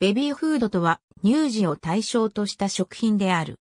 ベビーフードとは乳児を対象とした食品である。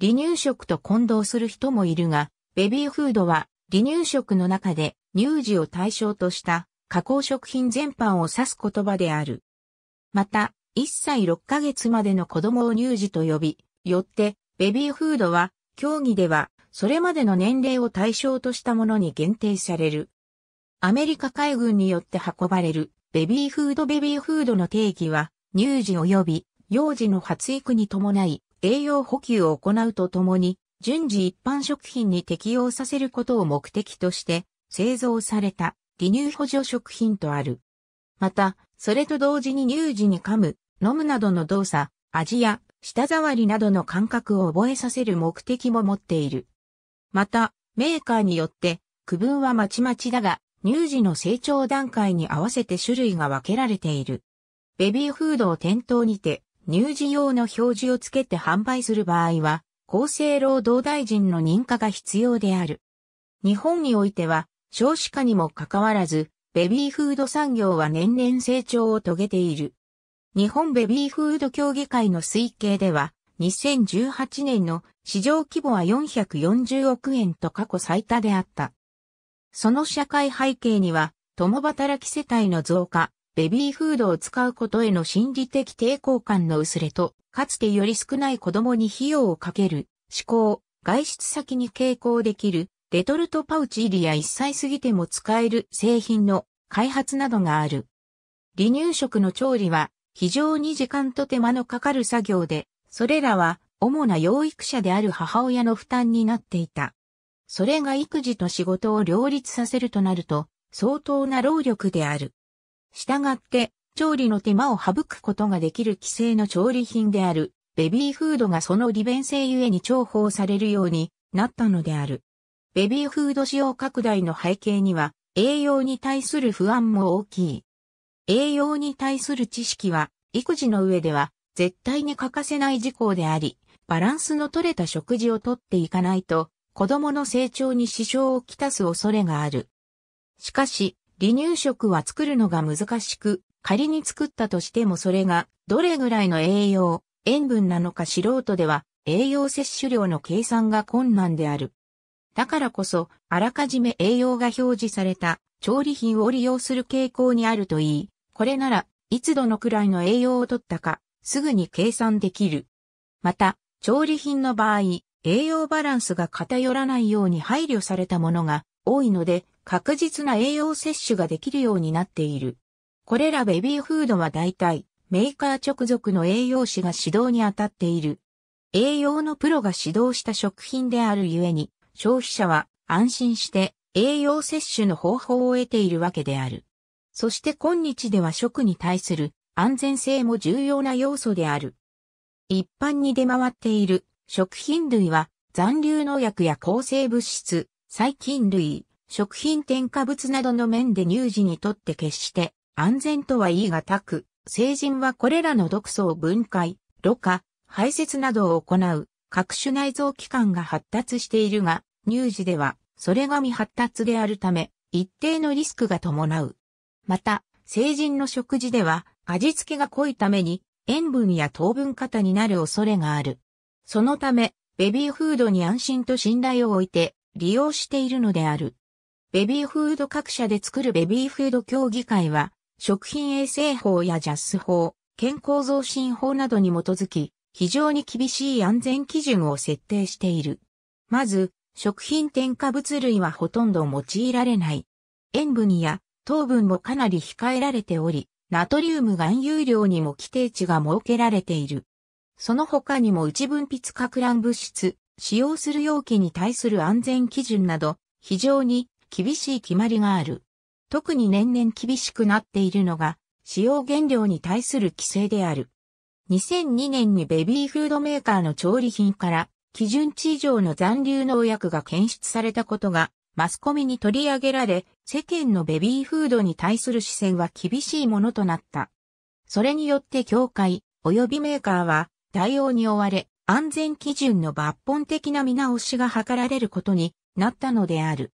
離乳食と混同する人もいるが、ベビーフードは離乳食の中で乳児を対象とした加工食品全般を指す言葉である。また、1歳6ヶ月までの子供を乳児と呼び、よって、ベビーフードは、競技では、それまでの年齢を対象としたものに限定される。アメリカ海軍によって運ばれる、ベビーフードベビーフードの定義は、乳児及び、幼児の発育に伴い、栄養補給を行うとともに、順次一般食品に適用させることを目的として製造された離乳補助食品とある。また、それと同時に乳児に噛む、飲むなどの動作、味や舌触りなどの感覚を覚えさせる目的も持っている。また、メーカーによって区分はまちまちだが、乳児の成長段階に合わせて種類が分けられている。ベビーフードを店頭にて乳児用の表示をつけて販売する場合は、厚生労働大臣の認可が必要である。日本においては、少子化にもかかわらず、ベビーフード産業は年々成長を遂げている。日本ベビーフード協議会の推計では、2018年の市場規模は440億円と過去最多であった。その社会背景には、共働き世帯の増加、ベビーフードを使うことへの心理的抵抗感の薄れと、かつてより少ない子供に費用をかける、思考、外出先に傾向できる、レトルトパウチ入りや1歳過ぎても使える製品の開発などがある。離乳食の調理は非常に時間と手間のかかる作業で、それらは主な養育者である母親の負担になっていた。それが育児と仕事を両立させるとなると相当な労力である。したがって、調理の手間を省くことができる規制の調理品である、ベビーフードがその利便性ゆえに重宝されるようになったのである。ベビーフード使用拡大の背景には、栄養に対する不安も大きい。栄養に対する知識は、育児の上では、絶対に欠かせない事項であり、バランスの取れた食事をとっていかないと、子供の成長に支障をきたす恐れがある。しかし、離乳食は作るのが難しく、仮に作ったとしてもそれが、どれぐらいの栄養、塩分なのか素人では、栄養摂取量の計算が困難である。だからこそ、あらかじめ栄養が表示された調理品を利用する傾向にあるといい、これならいつどのくらいの栄養をとったか、すぐに計算できる。また、調理品の場合、栄養バランスが偏らないように配慮されたものが多いので、確実な栄養摂取ができるようになっている。これらベビーフードは大体、メーカー直属の栄養士が指導に当たっている。栄養のプロが指導した食品であるゆえに、消費者は安心して栄養摂取の方法を得ているわけである。そして今日では食に対する安全性も重要な要素である。一般に出回っている食品類は残留農薬や抗生物質、細菌類、食品添加物などの面で乳児にとって決して安全とは言い難く、成人はこれらの毒素を分解、ろ過、排泄などを行う各種内臓器官が発達しているが、乳児ではそれが未発達であるため、一定のリスクが伴う。また、成人の食事では味付けが濃いために塩分や糖分過多になる恐れがある。そのため、ベビーフードに安心と信頼を置いて利用しているのである。ベビーフード各社で作るベビーフード協議会は、食品衛生法やジャス法、健康増進法などに基づき、非常に厳しい安全基準を設定している。まず、食品添加物類はほとんど用いられない。塩分や糖分もかなり控えられており、ナトリウム含有量にも規定値が設けられている。その他にも内分泌核乱物質、使用する容器に対する安全基準など、非常に厳しい決まりがある。特に年々厳しくなっているのが、使用原料に対する規制である。2002年にベビーフードメーカーの調理品から基準値以上の残留農薬が検出されたことがマスコミに取り上げられ世間のベビーフードに対する視線は厳しいものとなった。それによって協会及びメーカーは対応に追われ安全基準の抜本的な見直しが図られることになったのである。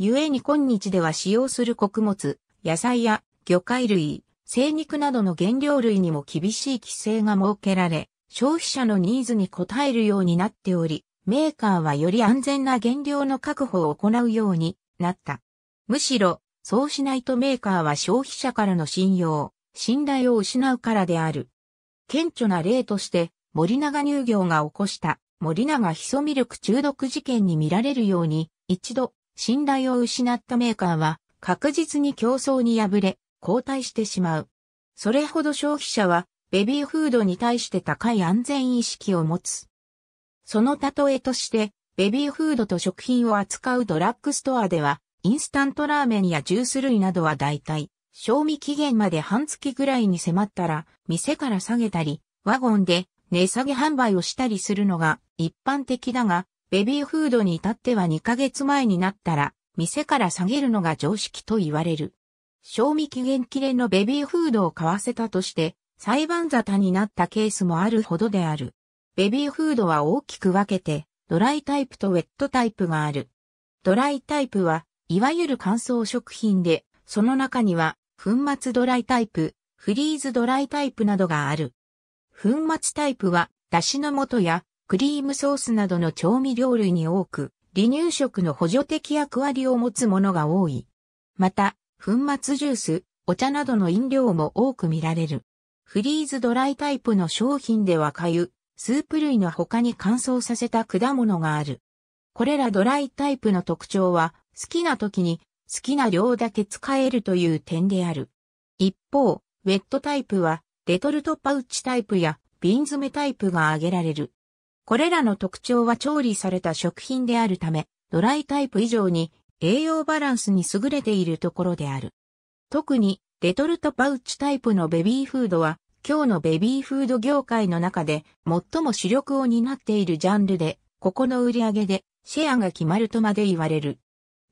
故に今日では使用する穀物、野菜や魚介類、生肉などの原料類にも厳しい規制が設けられ、消費者のニーズに応えるようになっており、メーカーはより安全な原料の確保を行うようになった。むしろ、そうしないとメーカーは消費者からの信用、信頼を失うからである。顕著な例として、森永乳業が起こした森永ヒソミルク中毒事件に見られるように、一度信頼を失ったメーカーは確実に競争に敗れ、後退してしまう。それほど消費者はベビーフードに対して高い安全意識を持つ。その例えとして、ベビーフードと食品を扱うドラッグストアでは、インスタントラーメンやジュース類などは大体、賞味期限まで半月ぐらいに迫ったら、店から下げたり、ワゴンで値下げ販売をしたりするのが一般的だが、ベビーフードに至っては2ヶ月前になったら、店から下げるのが常識と言われる。賞味期限切れのベビーフードを買わせたとして、裁判沙汰になったケースもあるほどである。ベビーフードは大きく分けて、ドライタイプとウェットタイプがある。ドライタイプは、いわゆる乾燥食品で、その中には、粉末ドライタイプ、フリーズドライタイプなどがある。粉末タイプは、だしの素やクリームソースなどの調味料類に多く、離乳食の補助的役割を持つものが多い。また、粉末ジュース、お茶などの飲料も多く見られる。フリーズドライタイプの商品では粥、スープ類の他に乾燥させた果物がある。これらドライタイプの特徴は、好きな時に好きな量だけ使えるという点である。一方、ウェットタイプは、レトルトパウチタイプや瓶詰めタイプが挙げられる。これらの特徴は調理された食品であるため、ドライタイプ以上に栄養バランスに優れているところである。特に、レトルトパウチタイプのベビーフードは、今日のベビーフード業界の中で最も主力を担っているジャンルで、ここの売り上げでシェアが決まるとまで言われる。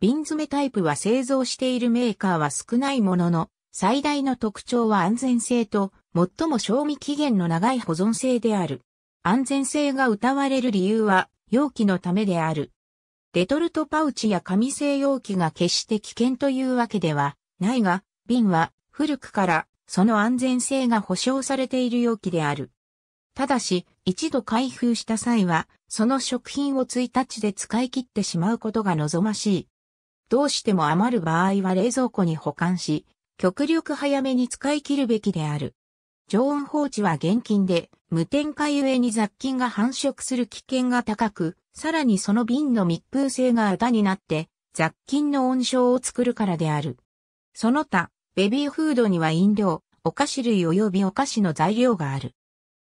瓶詰めタイプは製造しているメーカーは少ないものの、最大の特徴は安全性と、最も賞味期限の長い保存性である。安全性が謳われる理由は容器のためである。レトルトパウチや紙製容器が決して危険というわけではないが、瓶は古くからその安全性が保証されている容器である。ただし、一度開封した際は、その食品を1日で使い切ってしまうことが望ましい。どうしても余る場合は冷蔵庫に保管し、極力早めに使い切るべきである。常温放置は厳禁で、無添加ゆえに雑菌が繁殖する危険が高く、さらにその瓶の密封性があだになって、雑菌の温床を作るからである。その他、ベビーフードには飲料、お菓子類及びお菓子の材料がある。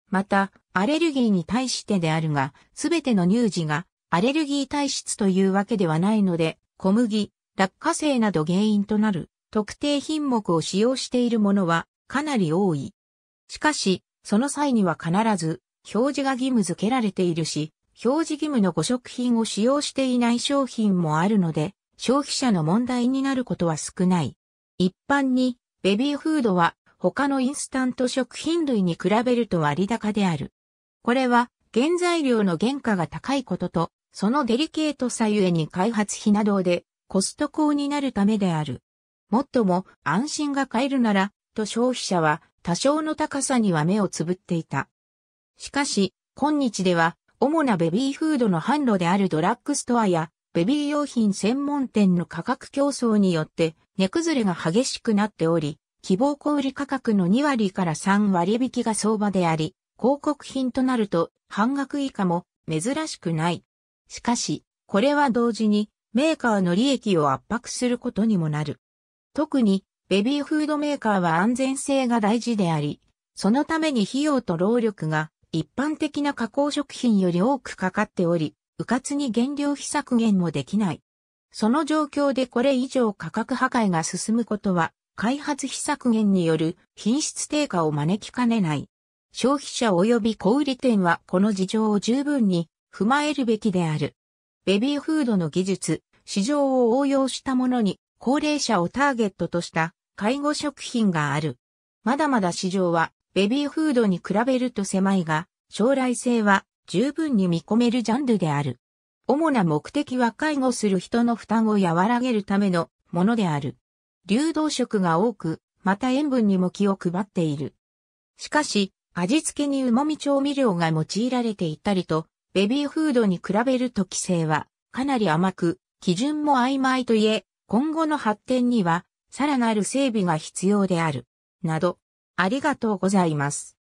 また、アレルギーに対してであるが、すべての乳児がアレルギー体質というわけではないので、小麦、落花生など原因となる特定品目を使用しているものはかなり多い。しかし、その際には必ず表示が義務付けられているし、表示義務の誤食品を使用していない商品もあるので、消費者の問題になることは少ない。一般に、ベビーフードは他のインスタント食品類に比べると割高である。これは原材料の原価が高いことと、そのデリケートさゆえに開発費などでコスト高になるためである。もっとも安心が買えるなら、と消費者は多少の高さには目をつぶっていた。しかし、今日では、主なベビーフードの販路であるドラッグストアや、ベビー用品専門店の価格競争によって、値崩れが激しくなっており、希望小売価格の2割から3割引きが相場であり、広告品となると半額以下も珍しくない。しかし、これは同時にメーカーの利益を圧迫することにもなる。特にベビーフードメーカーは安全性が大事であり、そのために費用と労力が一般的な加工食品より多くかかっており、迂闊に原料費削減もできない。その状況でこれ以上価格破壊が進むことは、開発費削減による品質低下を招きかねない。消費者及び小売店はこの事情を十分に踏まえるべきである。ベビーフードの技術、市場を応用したものに高齢者をターゲットとした介護食品がある。まだまだ市場はベビーフードに比べると狭いが、将来性は十分に見込めるジャンルである。主な目的は介護する人の負担を和らげるためのものである。流動食が多く、また塩分にも気を配っている。しかし、味付けに旨味調味料が用いられていたりと、ベビーフードに比べると規制はかなり甘く、基準も曖昧といえ、今後の発展にはさらなる整備が必要である。など、ありがとうございます。